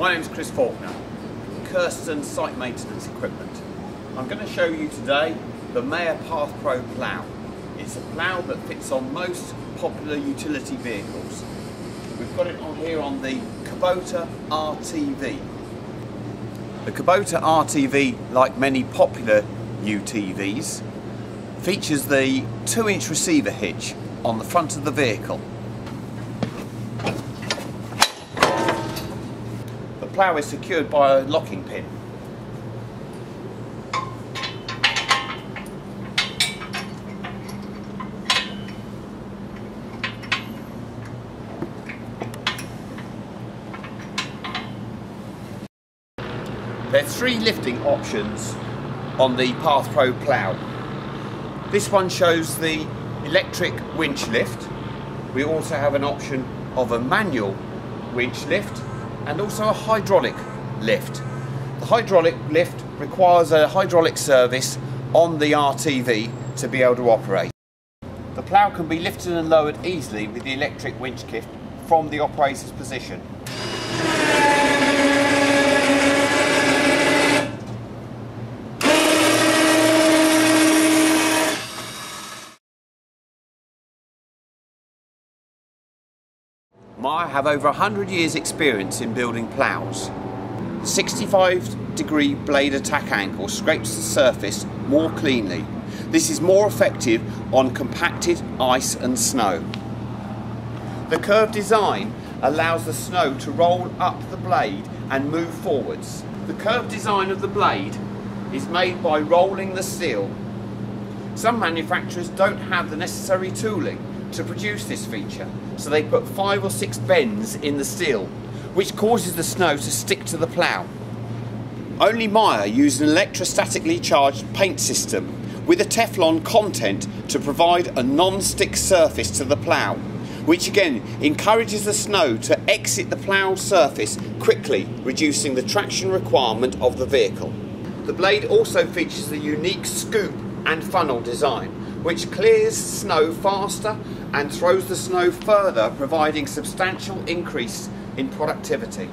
My name is Chris Faulkner, Kersten Site Maintenance Equipment. I'm going to show you today the Meyer PathPro plough. It's a plough that fits on most popular utility vehicles. We've got it on here on the Kubota RTV. The Kubota RTV, like many popular UTVs, features the 2 inch receiver hitch on the front of the vehicle. Plough is secured by a locking pin. There are three lifting options on the PathPro plough. This one shows the electric winch lift. We also have an option of a manual winch lift and also a hydraulic lift. The hydraulic lift requires a hydraulic service on the RTV to be able to operate. The plough can be lifted and lowered easily with the electric winch kit from the operator's position. I have over 100 years experience in building ploughs. 65 degree blade attack angle scrapes the surface more cleanly. This is more effective on compacted ice and snow. The curved design allows the snow to roll up the blade and move forwards. The curved design of the blade is made by rolling the steel. Some manufacturers don't have the necessary tooling to produce this feature. So they put five or six bends in the steel, which causes the snow to stick to the plough. Only Meyer used an electrostatically charged paint system with a Teflon content to provide a non-stick surface to the plough, which again encourages the snow to exit the plough surface quickly, reducing the traction requirement of the vehicle. The blade also features the unique scoop and funnel design, which clears snow faster and throws the snow further, providing substantial increase in productivity.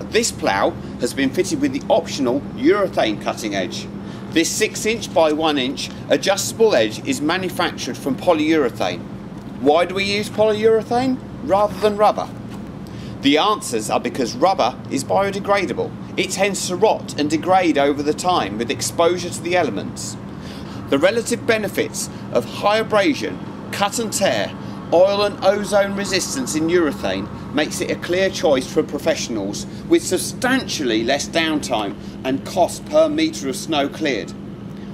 This plough has been fitted with the optional urethane cutting edge. This 6 inch by 1 inch adjustable edge is manufactured from polyurethane. Why do we use polyurethane rather than rubber? The answers are because rubber is biodegradable. It tends to rot and degrade over the time with exposure to the elements. The relative benefits of high abrasion, cut and tear, oil and ozone resistance in urethane makes it a clear choice for professionals with substantially less downtime and cost per metre of snow cleared.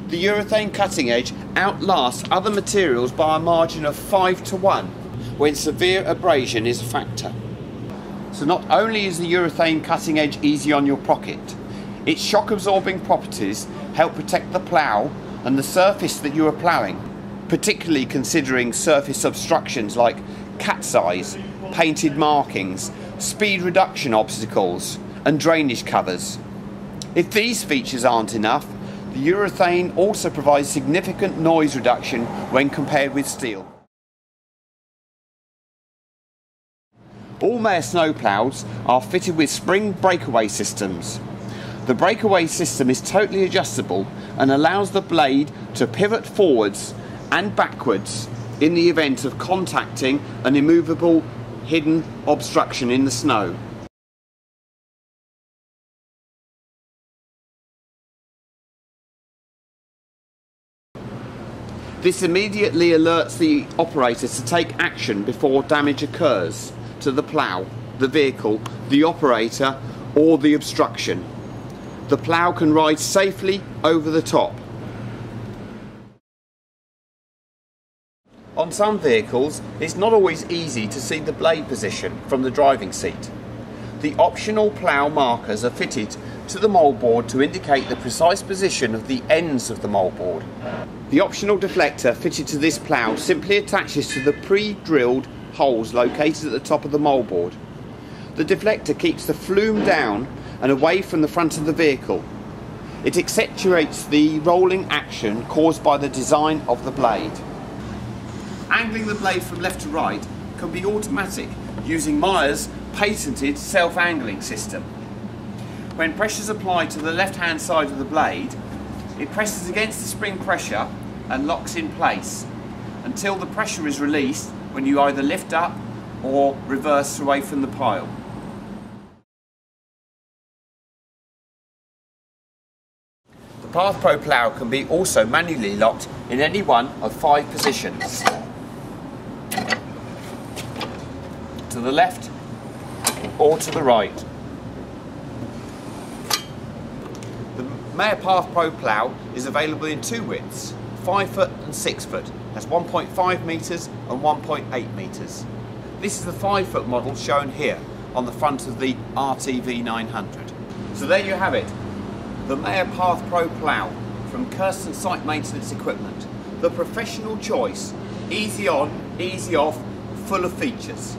The urethane cutting edge outlasts other materials by a margin of 5 to 1 when severe abrasion is a factor. So not only is the urethane cutting edge easy on your pocket, its shock absorbing properties help protect the plough and the surface that you are ploughing, particularly considering surface obstructions like cat's eyes, painted markings, speed reduction obstacles, and drainage covers. If these features aren't enough, the urethane also provides significant noise reduction when compared with steel. All Meyer snowplows are fitted with spring breakaway systems. The breakaway system is totally adjustable and allows the blade to pivot forwards and backwards in the event of contacting an immovable hidden obstruction in the snow. This immediately alerts the operator to take action before damage occurs to the plough, the vehicle, the operator or the obstruction the plough can ride safely over the top. On some vehicles, it's not always easy to see the blade position from the driving seat. The optional plough markers are fitted to the moldboard to indicate the precise position of the ends of the moldboard. The optional deflector fitted to this plough simply attaches to the pre-drilled holes located at the top of the moldboard. The deflector keeps the flume down and away from the front of the vehicle. It accentuates the rolling action caused by the design of the blade. Angling the blade from left to right can be automatic using Meyer's patented self-angling system. When pressure is applied to the left hand side of the blade, it presses against the spring pressure and locks in place until the pressure is released when you either lift up or reverse away from the pile. The PathPro plough can be also manually locked in any one of five positions. To the left or to the right. The Meyer PathPro plough is available in two widths, 5 foot and 6 foot. That's 1.5 metres and 1.8 metres. This is the 5 foot model shown here on the front of the RTV 900. So there you have it, the Mayer Path Pro plough from Kersten Site Maintenance Equipment. The professional choice, easy on, easy off, full of features.